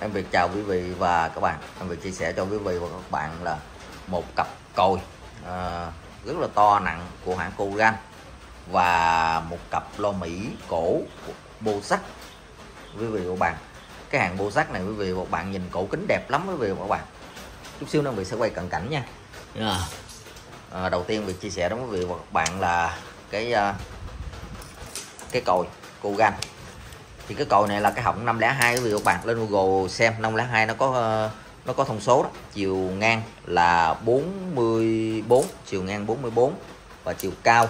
em Việt chào quý vị và các bạn. Em Việt chia sẻ cho quý vị và các bạn là một cặp còi à, rất là to nặng của hãng Kogan và một cặp lo Mỹ cổ bô sắt quý vị và các bạn cái hàng bô sắt này quý vị và các bạn nhìn cổ kính đẹp lắm quý vị và các bạn. Chút xíu nữa mình sẽ quay cận cảnh nha. Yeah. à, đầu tiên việc chia sẻ đến quý vị và các bạn là cái uh, cái còi Kogan thì cái cầu này là cái họng 502 quý vị các bạn lên Google xem 502 nó có nó có thông số đó. Chiều ngang là 44 chiều ngang 44 và chiều cao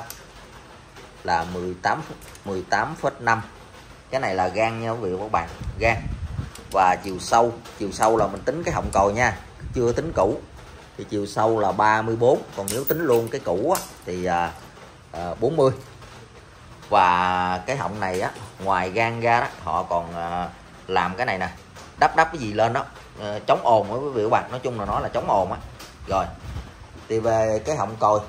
là 18 18,5 cái này là gan nha quý vị và các bạn gan. Và chiều sâu chiều sâu là mình tính cái họng cầu nha chưa tính cũ thì chiều sâu là 34 còn nếu tính luôn cái cũ á, thì à, à, 40 và cái họng này á ngoài gan ra đó họ còn ờ, làm cái này nè đắp đắp cái gì lên đó ờ, chống ồn với quý vị các bạn nói chung là nó là chống ồn á rồi thì về cái họng còi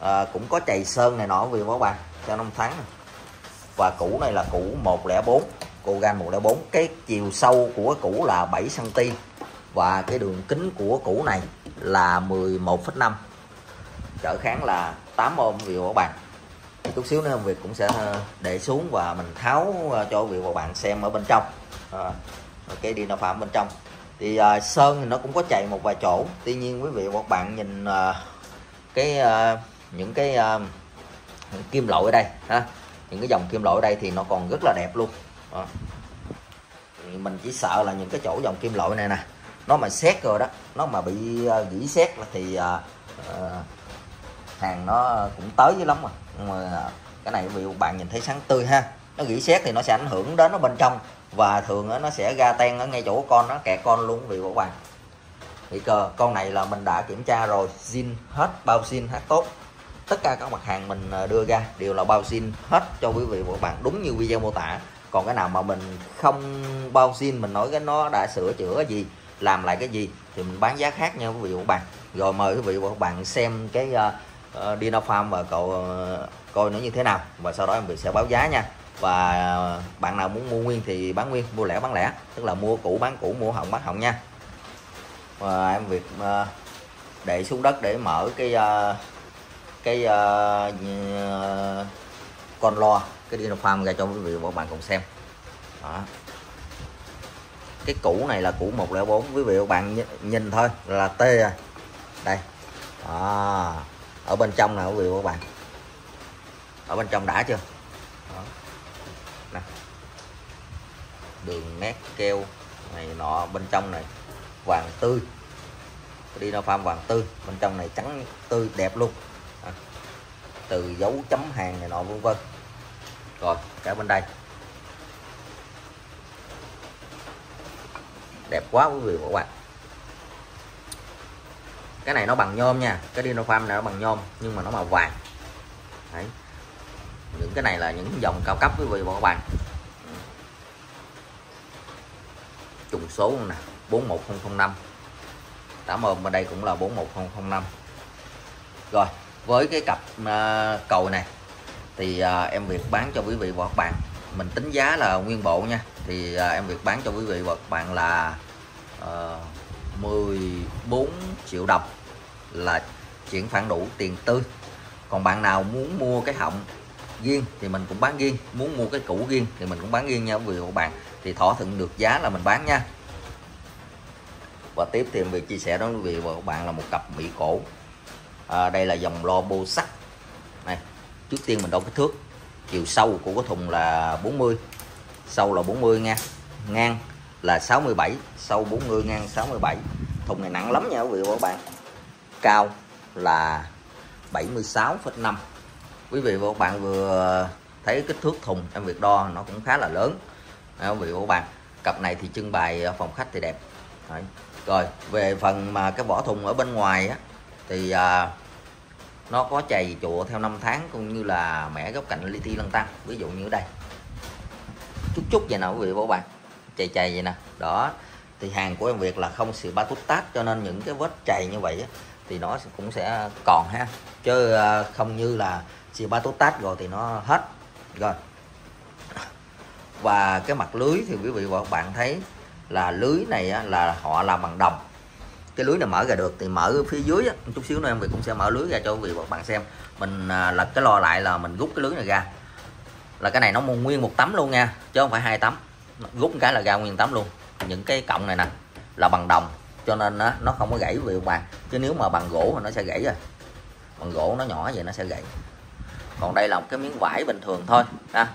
à, cũng có chày sơn này nọ quý vị các bạn cho năm tháng này. và cũ này là cũ 104 cô gan 104 cái chiều sâu của cũ là 7 cm và cái đường kính của cũ này là 11,5 trở kháng là 8 ôm quý vị các bạn chút xíu nữa việc cũng sẽ ờ, để xuống và mình tháo cho quý vị và bạn xem ở bên trong. À, cái đi nó phạm bên trong. Thì à, sơn thì nó cũng có chạy một vài chỗ. Tuy nhiên quý vị và các bạn nhìn à, cái à, những cái uh, kim loại ở đây ha những cái dòng kim loại ở đây thì nó còn rất là đẹp luôn. Đó. mình chỉ sợ là những cái chỗ dòng kim loại này nè nó mà xét rồi đó nó mà bị gỉ xét thì à, à, hàng nó cũng tới với lắm mà nhưng mà cái này vì bạn nhìn thấy sáng tươi ha nó gỉ xét thì nó sẽ ảnh hưởng đến nó bên trong và thường nó sẽ ra ten ở ngay chỗ con nó kẹt con luôn vì của bạn bị cờ con này là mình đã kiểm tra rồi zin hết bao zin hết tốt. Tất cả các mặt hàng mình à, đưa ra đều là bao zin hết cho quý vị và các bạn đúng như video mô tả. Còn cái nào mà mình không bao zin mình nói cái nó đã sửa chữa gì làm lại cái gì thì mình bán giá khác nha quý vị và các bạn. Rồi mời quý vị và các bạn xem cái uh, Ờ, Dino Farm và cậu ờ, coi nó như thế nào? Và sau đó em Việt sẽ báo giá nha. Và bạn nào muốn mua nguyên thì bán nguyên, mua lẻ, bán lẻ. Tức là mua cũ, bán cũ, mua hỏng, bán hỏng nha. Và em Việt ờ, để xuống đất để mở cái cái con lo, cái Dino Farm ra cho quý vị và các bạn cùng xem. Đó. Cái cũ này là cũ 104 quý vị và các bạn nhìn thôi, là T à. Đây. Đó ở bên trong nè quý vị và các bạn. Ở bên trong đã chưa? Đó. Nè. đường nét keo này nọ bên trong này vàng tươi. Đi nó farm vàng tươi bên trong này trắng tươi đẹp luôn. À. từ dấu chấm hàng này nọ vân vân. Rồi cả bên đây. Đẹp quá quý vị và các bạn cái này nó bằng nhôm nha. Cái dinofarm này nó bằng nhôm nhưng mà nó màu vàng. Đấy. những cái này là những dòng cao cấp quý vị và các bạn trùng số nè 41005 tám ôm ở đây cũng là 41005 rồi với cái cặp uh, cầu này thì uh, em Việt bán cho quý vị và các bạn. Mình tính giá là nguyên bộ nha. Thì uh, em Việt bán cho quý vị và các bạn là ờ, uh, 14 triệu đồng là chuyển khoản đủ tiền tươi còn bạn nào muốn mua cái họng riêng thì mình cũng bán riêng muốn mua cái cũ riêng thì mình cũng bán riêng nha quý vị và các bạn thì thỏa thuận được giá là mình bán nha. Và tiếp thì em chia sẻ đó quý vị và các bạn là một cặp mỹ cổ. À, đây là dòng lo bô sắt. Này trước tiên mình đo kích thước. Chiều sâu của cái thùng là 40 sâu là 40 nha. Ngang là 67 sâu 40 ngang 67 thùng này nặng lắm nha quý vị và các bạn cao là 76,5 quý vị và các bạn vừa thấy kích thước thùng em việc đo nó cũng khá là lớn. Quý vị và các bạn cặp này thì trưng bày phòng khách thì đẹp. Đấy. rồi về phần mà cái vỏ thùng ở bên ngoài á thì à, nó có chày chùa theo năm tháng cũng như là mẻ góc cạnh li ti lăn tăng. Ví dụ như ở đây. Chút chút vậy nè quý vị và các bạn. Chày chày vậy nè. Đó. Thì hàng của em Việt là không xì ba tút tát cho nên những cái vết chày như vậy á, thì nó cũng sẽ còn ha. Chứ ờ, không như là xì ba tút tát rồi thì nó hết. Rồi. Và cái mặt lưới thì quý vị và các bạn thấy là lưới này á, là họ làm bằng đồng. Cái lưới này mở ra được thì mở phía dưới á, chút xíu nữa em cũng sẽ mở lưới ra cho quý vị và các bạn xem. Mình à, lật cái lo lại là mình rút cái lưới này ra. Là cái này nó nguyên một tấm luôn nha chứ không phải hai tấm. Rút cái là ra nguyên tấm luôn. Những cái cọng này nè là bằng đồng cho nên á, nó không có gãy về bàn. Bạn chứ nếu mà bằng gỗ thì nó sẽ gãy rồi. Bằng gỗ nó nhỏ vậy nó sẽ gãy. Còn đây là một cái miếng vải bình thường thôi ha.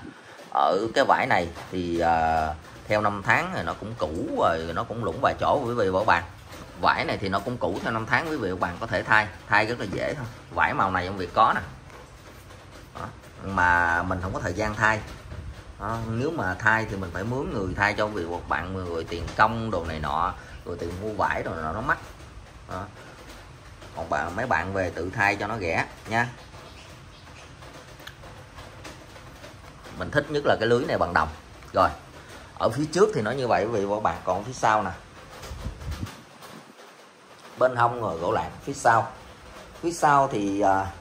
Ở cái vải này thì à, theo năm tháng thì nó cũng cũ rồi nó cũng lũng vài chỗ quý vị và các bạn vải này thì nó cũng cũ theo năm tháng quý vị và các bạn có thể thay thay rất là dễ thôi. Vải màu này ông việc có nè. Đó. mà mình không có thời gian thay. Đó. nếu mà thay thì mình phải mướn người thay cho việc một bạn người tiền công đồ này nọ rồi tự mua vải rồi nó mắc. Đó. còn bạn mấy bạn về tự thay cho nó rẻ nha. Mình thích nhất là cái lưới này bằng đồng. Rồi ở phía trước thì nó như vậy quý vị và các bạn. Còn phía sau nè. Bên hông rồi gỗ lạc phía sau. Phía sau thì à,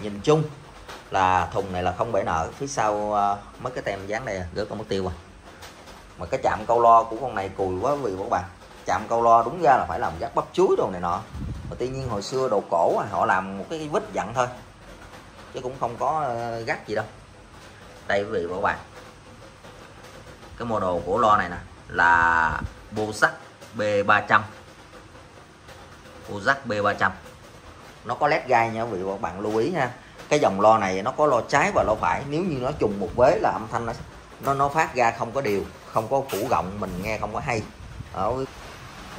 nhìn chung là thùng này là không bể nợ. Phía sau à, mấy cái tem dán này rớt con mất tiêu rồi. Mà cái chạm câu lo của con này cùi quá quý vị và các bạn chạm câu lo đúng ra là phải làm gác bắp chuối đồ này nọ. Mà tuy nhiên hồi xưa đồ cổ họ làm một cái vít dặn thôi chứ cũng không có uh, gắt gì đâu. Đây quý vị và các bạn. Cái model của lo này nè là bô sắt B300 sắt B300 nó có led gai nha quý vị và các bạn lưu ý ha cái dòng lo này nó có lo trái và lo phải. Nếu như nó trùng một vế là âm thanh nó nó nó phát ra không có đều không có phủ rộng mình nghe không có hay. Đó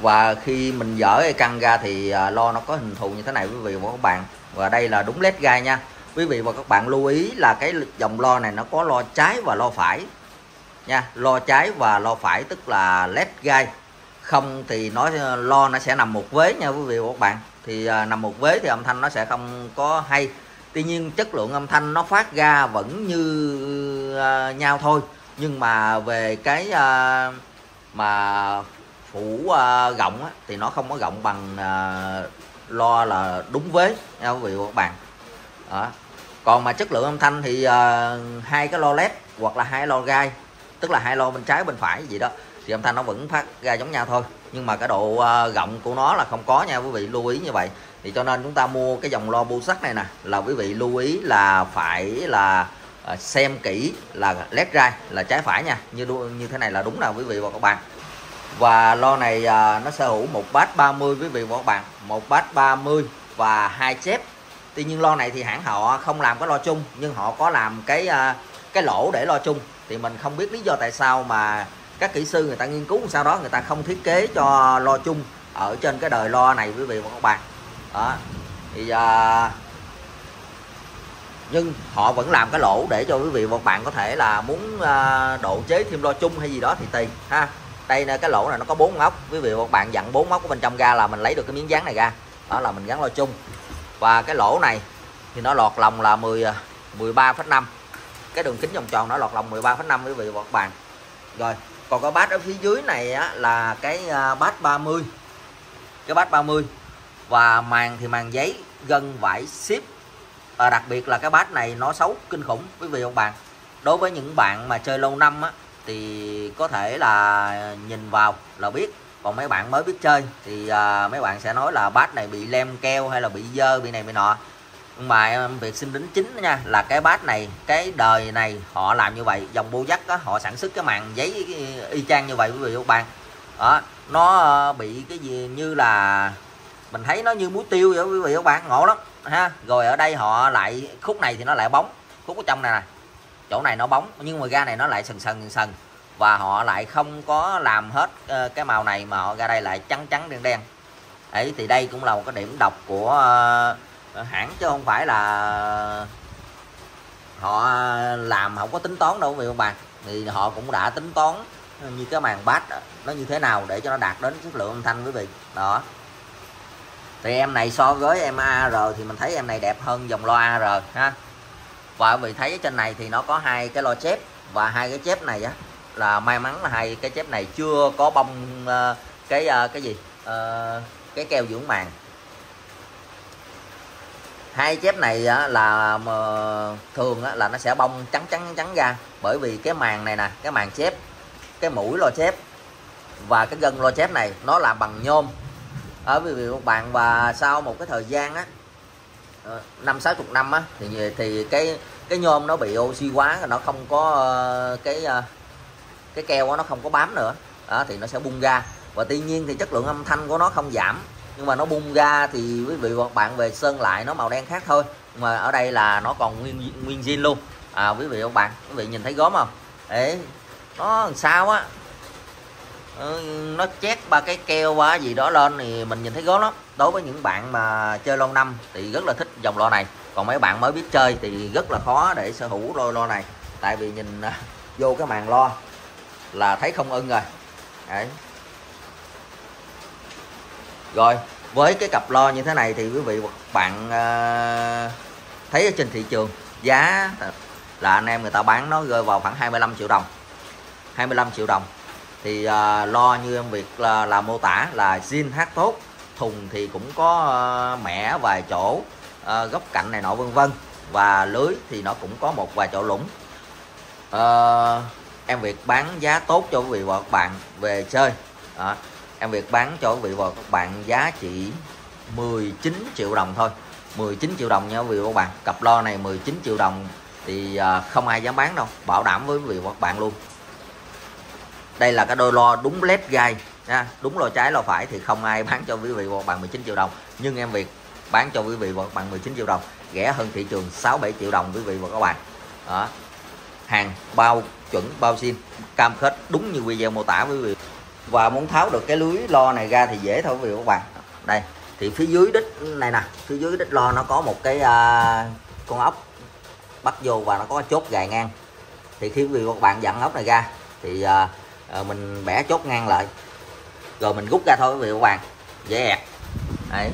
và khi mình dở cái căng ra thì à, lo nó có hình thù như thế này quý vị và các bạn. Và đây là đúng led gai nha. Quý vị và các bạn lưu ý là cái dòng lo này nó có lo trái và lo phải nha. Lo trái và lo phải tức là led gai. Không thì nó ờ, lo nó sẽ nằm một vế nha quý vị và các bạn. Thì à, nằm một vế thì âm thanh nó sẽ không có hay. Tuy nhiên chất lượng âm thanh nó phát ra vẫn như à, nhau thôi. Nhưng mà về cái à, mà hũ uh, gọng á, thì nó không có gọng bằng uh, lo là đúng vế nha quý vị và các bạn. Đó. còn mà chất lượng âm thanh thì uh, hai cái lo led hoặc là hai lo gai tức là hai lo bên trái bên phải gì đó thì âm thanh nó vẫn phát ra giống nhau thôi. Nhưng mà cái độ uh, rộng của nó là không có nha quý vị lưu ý như vậy. Thì cho nên chúng ta mua cái dòng lo bu sắt này nè là quý vị lưu ý là phải là uh, xem kỹ là led rai là trái phải nha như như thế này là đúng nào quý vị và các bạn và lo này à, nó sở hữu một bát 30 quý vị và các bạn. Một bát 30 và hai chép. Tuy nhiên lo này thì hãng họ không làm cái lo chung nhưng họ có làm cái à, cái lỗ để lo chung. Thì mình không biết lý do tại sao mà các kỹ sư người ta nghiên cứu sau đó người ta không thiết kế cho lo chung ở trên cái đời lo này quý vị và các bạn. Đó. Thì à, nhưng họ vẫn làm cái lỗ để cho quý vị và các bạn có thể là muốn à, độ chế thêm lo chung hay gì đó thì tùy ha đây là cái lỗ này nó có bốn móc. Quý vị các bạn dặn bốn móc ở bên trong ra là mình lấy được cái miếng dán này ra. Đó là mình gắn lo chung. Và cái lỗ này thì nó lọt lòng là 10 13,5 à, cái đường kính vòng tròn nó lọt lòng 13,5 quý vị và các bạn. Rồi còn cái bát ở phía dưới này á, là cái à, bát 30 cái bát 30 và màn thì màn giấy gân vải ship và đặc biệt là cái bát này nó xấu kinh khủng quý vị và các bạn. Đối với những bạn mà chơi lâu năm á, thì có thể là nhìn vào là biết. Còn mấy bạn mới biết chơi thì à, mấy bạn sẽ nói là bát này bị lem keo hay là bị dơ bị này bị nọ. Nhưng mà việc xin đính chính nha là cái bát này cái đời này họ làm như vậy dòng bô dắt đó họ sản xuất cái màn giấy y chang như vậy quý vị các bạn. Đó nó ờ, bị cái gì như là mình thấy nó như muối tiêu vậy quý vị các bạn ngộ lắm ha. Rồi ở đây họ lại khúc này thì nó lại bóng khúc ở trong này nè chỗ này nó bóng, nhưng mà ga này nó lại sần sần sần và họ lại không có làm hết ờ, cái màu này mà họ ra đây lại trắng trắng đen đen. Ấy thì đây cũng là một cái điểm độc của ờ, hãng chứ không phải là họ làm không có tính toán đâu quý vị ông bà? Thì họ cũng đã tính toán như cái màn bass nó như thế nào để cho nó đạt đến chất lượng âm thanh quý vị. Đó. Thì em này so với em AR thì mình thấy em này đẹp hơn dòng loa AR ha và quý vị thấy trên này thì nó có hai cái lo chép. Và hai cái chép này á là may mắn là hai cái chép này chưa có bông uh, ờ, cái uh, cái gì? Uh, cái keo dưỡng màng. Hai chép này á, là mà thường á, là nó sẽ bông trắng trắng trắng ra. Bởi vì cái màng này nè cái màng chép cái mũi lo chép và cái gân lo chép này nó làm bằng nhôm. Ở vì một các bạn và sau một cái thời gian á năm sáu chục năm á thì thì cái cái nhôm nó bị oxy hóa nó không có ờ, cái ờ, cái keo nó không có bám nữa. Đó, thì nó sẽ bung ra. Và tuy nhiên thì chất lượng âm thanh của nó không giảm nhưng mà nó bung ra thì quý vị và các bạn về sơn lại nó màu đen khác thôi. Nhưng mà ở đây là nó còn nguyên nguyên zin luôn. À quý vị và các bạn quý vị nhìn thấy gốm không? Đấy nó làm sao á? Ờ, nó chét ba cái keo quá gì đó lên thì mình nhìn thấy gốm lắm. Đối với những bạn mà chơi lâu năm thì rất là thích dòng lo này. Còn mấy bạn mới biết chơi thì rất là khó để sở hữu đôi lo này. Tại vì nhìn à, vô cái màn lo là thấy không ưng rồi. Đấy. Rồi, với cái cặp lo như thế này thì quý vị bạn à, thấy ở trên thị trường giá là anh em người ta bán nó rơi vào khoảng 25 triệu đồng. 25 triệu đồng thì uh, lo như em việc là, là mô tả là zin hát tốt thùng thì cũng có uh, mẻ vài chỗ uh, góc cạnh này nọ vân vân. Và lưới thì nó cũng có một vài chỗ lũng uh, ờ, em việc bán giá tốt cho quý vị và các bạn về chơi. Đó. em việc bán cho quý vị và các bạn giá chỉ 19 triệu đồng thôi. 19 triệu đồng nha quý vị và các bạn. Cặp lo này 19 triệu đồng thì không ai dám bán đâu. Bảo đảm với quý vị và các bạn luôn đây là cái đôi lo đúng led gai nha. Đúng lo trái lo phải thì không ai bán cho quý vị và các bạn 19 triệu đồng. Nhưng em Việt bán cho quý vị và các bạn 19 triệu đồng. Rẻ hơn thị trường 6 7 triệu đồng quý vị và các bạn. Đó. Hàng bao chuẩn bao xin cam kết đúng như video mô tả quý vị. Và muốn tháo được cái lưới lo này ra thì dễ thôi quý vị và các bạn. Đây thì phía dưới đít này nè phía dưới đít lo nó có một cái à, con ốc bắt vô và nó có chốt gài ngang. Thì khi quý vị và các bạn dặn ốc này ra thì à, rồi mình bẻ chốt ngang lại. Rồi mình rút ra thôi quý vị và các bạn dễ ẹt. Đấy.